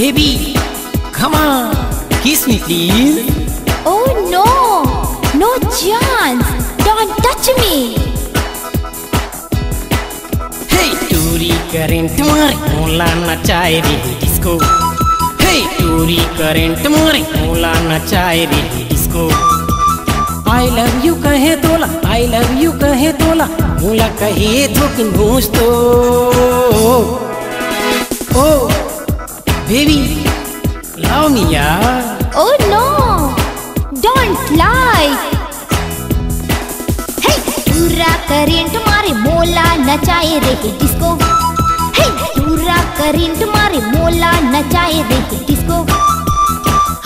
Baby, come on, kiss me please. Oh no! No chance! Don't touch me! Hey, टूरी current मारे मोला नचाए रे disco हे टूरी current मारे मोला नचाए रे डिस्को आई लव यू कहे तोला आई लव यू कहे तोला मोला कहे धोकिन घूस तो ओ बेबी लव मी यार Oh no! Don't lie! Hey! पूरा करंट मारे मोला नचाए रे डिस्को हे पूरा करंट मारे मोला नचाए रे डिस्को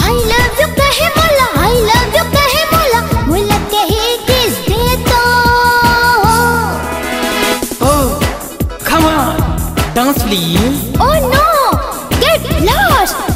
आई लव यू कहे मोला आई लव यू कहे मोला मोला कहे किस दे तो come on, dance please. Oh no! Get Yes!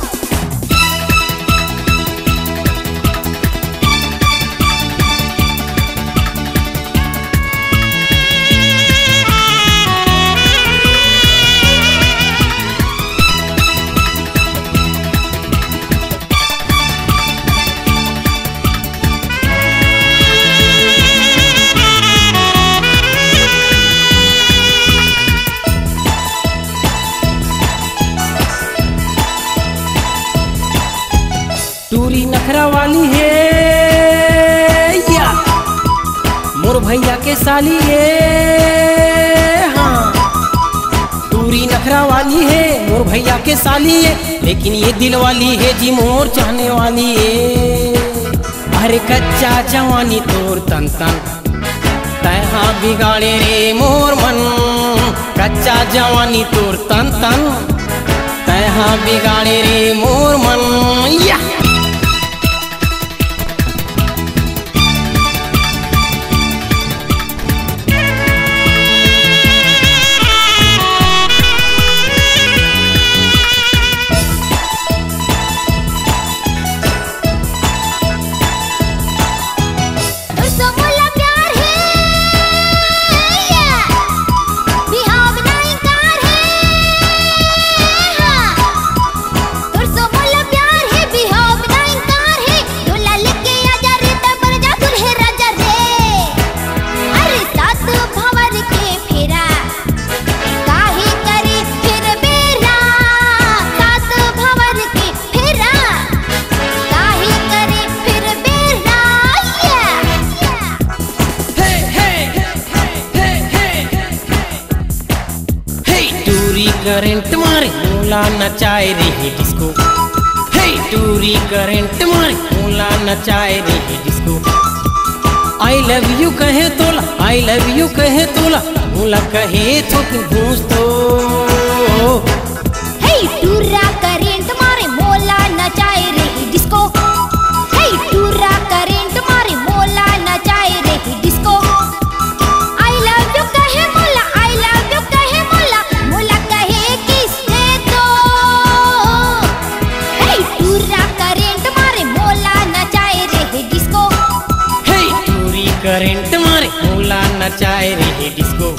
नखरा वाली है। या। मोर भैया के साली है। हाँ। टूरी नखरा वाली है, मोर भैया के साली है। लेकिन ये दिल वाली है जी मोर चाहने वाली है। अरे कच्चा जवानी तोर तन तन। तहा बिगाड़े रे मोर मन। कच्चा जवानी तोर तन तन। तहा बिगाड़े रे मोर मन। या। टूरी करंट मारे मोला नचाए रे डिस्को। हे टूरी करंट मारे मोला नचाए रे डिस्को। आई लव यू कहे तोला आई लव यू कहे तोला, मोला कहे थोक घूस तो नचाए रे डिस्को।